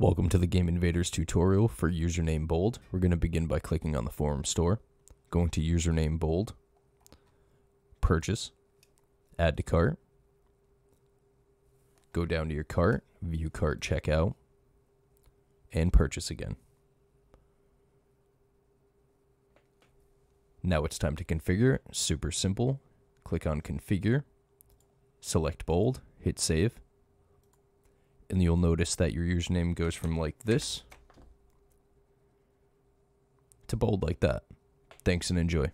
Welcome to the Game Invaders tutorial for username bold. We're going to begin by clicking on the forum store, going to username bold, purchase, add to cart, go down to your cart, view cart checkout, and purchase again. Now it's time to configure. Super simple. Click on configure, select bold, hit save, and you'll notice that your username goes from like this to bold like that. Thanks and enjoy.